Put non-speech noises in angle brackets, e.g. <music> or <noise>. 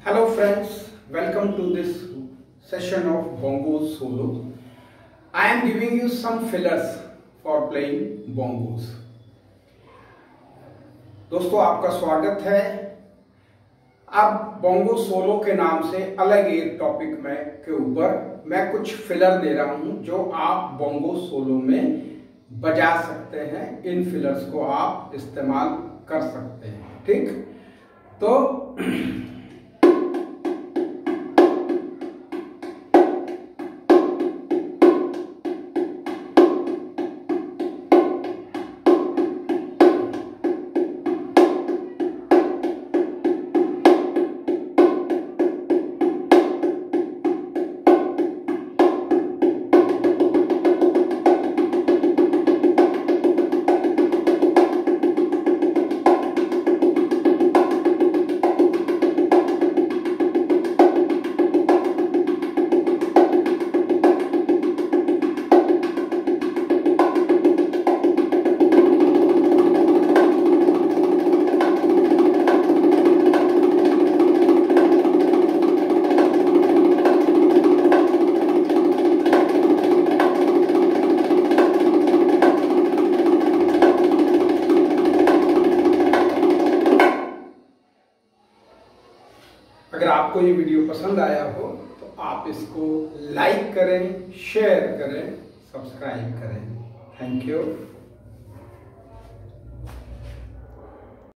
Hello friends, welcome to this session of bongos solo. I am giving you some fillers for playing bongos. दोस्तों आपका स्वागत है अब bongo solo के नाम से अलग एक टॉपिक में के ऊपर मैं कुछ फिलर दे रहा हूँ जो आप बोंगो सोलो में बजा सकते हैं इन फिलर्स को आप इस्तेमाल कर सकते हैं ठीक? तो <clears throat> अगर आपको ये वीडियो पसंद आया हो तो आप इसको लाइक करें शेयर करें सब्सक्राइब करें। Thank you